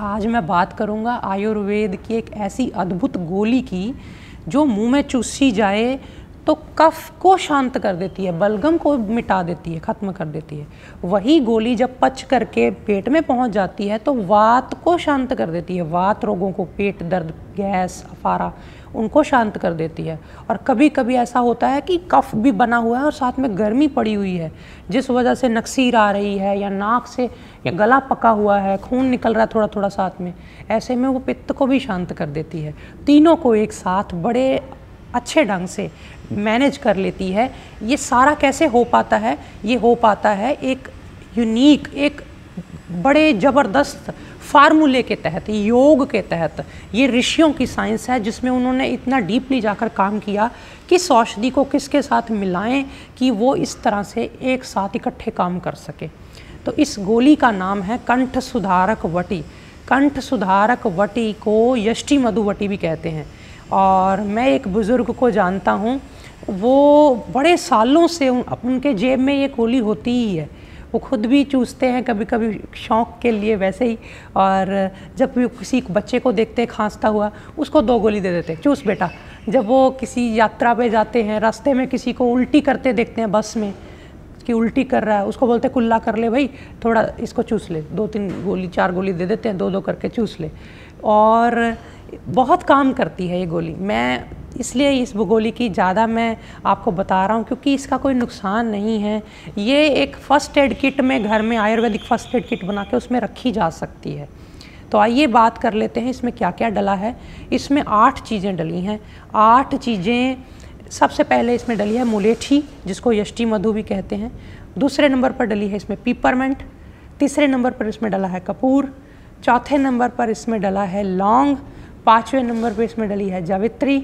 आज मैं बात करूँगा आयुर्वेद की एक ऐसी अद्भुत गोली की, जो मुँह में चूसी जाए तो कफ को शांत कर देती है, बलगम को मिटा देती है, ख़त्म कर देती है। वही गोली जब पच करके पेट में पहुँच जाती है तो वात को शांत कर देती है। वात रोगों को, पेट दर्द, गैस, अफारा उनको शांत कर देती है। और कभी कभी ऐसा होता है कि कफ भी बना हुआ है और साथ में गर्मी पड़ी हुई है, जिस वजह से नक्सीर आ रही है या नाक से या गला पका हुआ है, खून निकल रहा है थोड़ा थोड़ा साथ में, ऐसे में वो पित्त को भी शांत कर देती है। तीनों को एक साथ बड़े अच्छे ढंग से मैनेज कर लेती है। ये सारा कैसे हो पाता है? ये हो पाता है एक यूनिक, एक बड़े ज़बरदस्त फार्मूले के तहत योग के तहत ये ऋषियों की साइंस है जिसमें उन्होंने इतना डीपली जाकर काम किया किस औषधि को किसके साथ मिलाएँ कि वो इस तरह से एक साथ इकट्ठे काम कर सके। तो इस गोली का नाम है कंठ सुधारक वटी। कंठ सुधारक वटी को यष्टि मधुवटी भी कहते हैं। और मैं एक बुज़ुर्ग को जानता हूँ वो बड़े सालों से उन, उनके जेब में ये गोली होती ही है। वो खुद भी चूसते हैं कभी कभी शौक़ के लिए वैसे ही। और जब भी किसी बच्चे को देखते हैं, खांसता हुआ, उसको दो गोली दे देते हैं, चूस बेटा। जब वो किसी यात्रा पे जाते हैं, रास्ते में किसी को उल्टी करते देखते हैं बस में, कि उल्टी कर रहा है, उसको बोलते कुल्ला कर ले भाई, थोड़ा इसको चूस ले। दो तीन गोली, चार गोली दे देते हैं दो दो करके चूस ले। और बहुत काम करती है ये गोली। मैं इसलिए इस भूगोली की ज़्यादा मैं आपको बता रहा हूँ क्योंकि इसका कोई नुकसान नहीं है। ये एक फ़र्स्ट एड किट में घर में आयुर्वेदिक फ़र्स्ट एड किट बना के उसमें रखी जा सकती है। तो आइए बात कर लेते हैं इसमें क्या क्या डला है। इसमें आठ चीज़ें डली हैं। आठ चीज़ें, सबसे पहले इसमें डली है मुलेठी, जिसको यष्टि मधु भी कहते हैं। दूसरे नंबर पर डली है इसमें पीपरमेंट। तीसरे नंबर पर इसमें डला है कपूर। चौथे नंबर पर इसमें डला है लौंग। पाँचवें नंबर पर इसमें डली है जावित्री।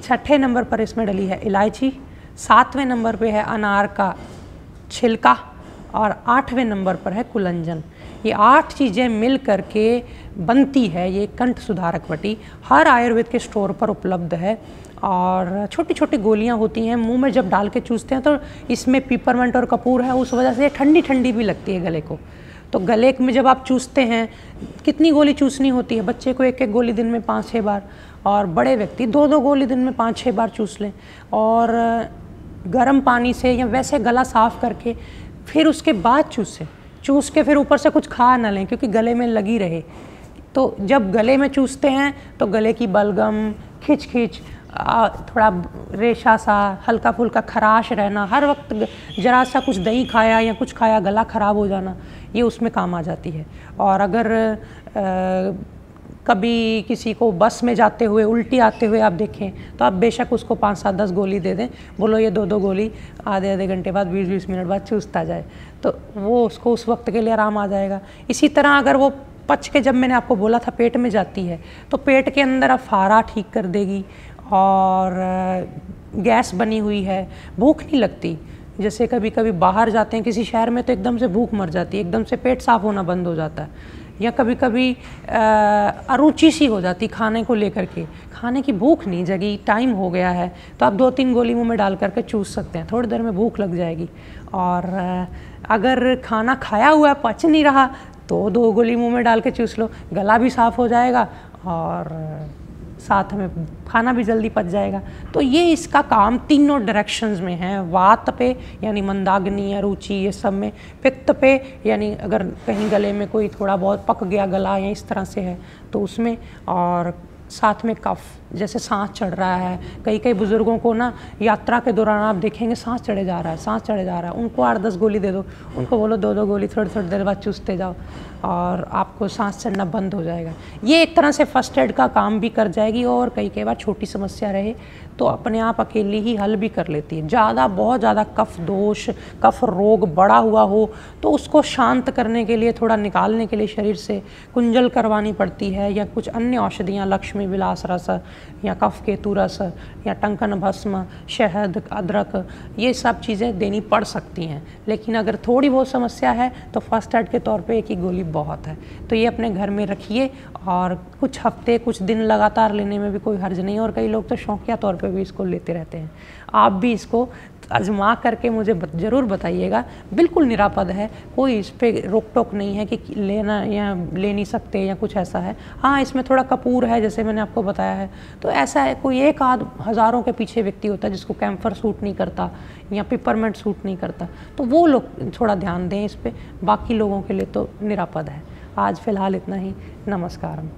छठे नंबर पर इसमें डली है इलायची, सातवें नंबर पे है अनार का छिलका और आठवें नंबर पर है कुलंजन। ये आठ चीज़ें मिल करके बनती है, ये कंठ सुधारक वटी हर आयुर्वेद के स्टोर पर उपलब्ध है और छोटी छोटी गोलियाँ होती हैं। मुँह में जब डाल के चूसते हैं तो इसमें पीपरमेंट और कपूर है, उस वजह से ठंडी ठंडी भी लगती है गले को। तो गले में जब आप चूसते हैं, कितनी गोली चूसनी होती है? बच्चे को एक एक गोली दिन में पाँच छः बार और बड़े व्यक्ति दो दो गोली दिन में पाँच छः बार चूस लें और गर्म पानी से या वैसे गला साफ़ करके फिर उसके बाद चूसें। चूस के फिर ऊपर से कुछ खा ना लें क्योंकि गले में लगी रहे। तो जब गले में चूसते हैं तो गले की बलगम खिंच खिंच थोड़ा रेशा सा हल्का फुल्का खराश रहना हर वक्त ज़रा सा कुछ दही खाया या कुछ खाया गला ख़राब हो जाना ये उसमें काम आ जाती है। और अगर आ, कभी किसी को बस में जाते हुए उल्टी आते हुए आप देखें तो आप बेशक उसको पाँच सात दस गोली दे दें। बोलो ये दो दो गोली आधे आधे घंटे बाद बीस बीस मिनट बाद चूसता जाए। तो वो उसको उस वक्त के लिए आराम आ जाएगा। इसी तरह अगर वो पच के जब मैंने आपको बोला था पेट में जाती है तो पेट के अंदर अफारा ठीक कर देगी। और गैस बनी हुई है। भूख नहीं लगती। जैसे कभी कभी बाहर जाते हैं, किसी शहर में तो एकदम से भूख मर जाती है, एकदम से पेट साफ़ होना बंद हो जाता है। या कभी कभी अरुचि सी हो जाती खाने को लेकर के। खाने की भूख नहीं जगी, टाइम हो गया है तो आप दो तीन गोली मुँह में डाल करके चूस सकते हैं। थोड़ी देर में भूख लग जाएगी। और अगर खाना खाया हुआ पच नहीं रहा तो दो गोली मुँह में डाल के चूस लो। गला भी साफ़ हो जाएगा और साथ में खाना भी जल्दी पच जाएगा। तो ये इसका काम तीनों डायरेक्शंस में है। वात पे, यानी मंदाग्नि या रुचि, ये सब में। पित्त पे, यानी अगर कहीं गले में कोई थोड़ा बहुत पक गया, गला या इस तरह से है तो उसमें और साथ में कफ, जैसे सांस चढ़ रहा है। कई कई बुज़ुर्गों को ना यात्रा के दौरान आप देखेंगे सांस चढ़े जा रहा है, सांस चढ़े जा रहा है। उनको आठ दस गोली दे दो, उनको बोलो दो दो गोली, थोड़ी थोड़ी देर बाद चूसते जाओ और आपको सांस चढ़ना बंद हो जाएगा। ये एक तरह से फ़र्स्ट एड का काम भी कर जाएगी और कई कई बार छोटी समस्या रहे तो अपने आप अकेली ही हल भी कर लेती है। ज़्यादा, बहुत ज़्यादा कफ दोष, कफ रोग बड़ा हुआ हो तो उसको शांत करने के लिए, थोड़ा निकालने के लिए शरीर से कुंजल करवानी पड़ती है या कुछ अन्य औषधियाँ, लक्ष्मी विलास रस, या कफ केतु रस या टंकन भस्म, शहद, अदरक, ये सब चीज़ें देनी पड़ सकती हैं। लेकिन अगर थोड़ी बहुत समस्या है तो फ़र्स्ट एड के तौर पे एक ही गोली बहुत है। तो ये अपने घर में रखिए, और कुछ हफ़्ते, कुछ दिन लगातार लेने में भी कोई हर्ज नहीं और कई लोग तो शौकिया तौर पर भी इसको लेते रहते हैं। आप भी इसको आजमा करके मुझे ज़रूर बताइएगा। बिल्कुल निरापद है। कोई इस पर रोक टोक नहीं है कि लेना या ले नहीं सकते या कुछ ऐसा है। हाँ इसमें थोड़ा कपूर है, जैसे मैंने आपको बताया है। तो ऐसा है, कोई एक आध हज़ारों के पीछे व्यक्ति होता है जिसको कैम्फर सूट नहीं करता या पिपरमेंट सूट नहीं करता। तो वो लोग थोड़ा ध्यान दें इस पर बाकी लोगों के लिए तो निरापद है। आज फ़िलहाल इतना ही। नमस्कार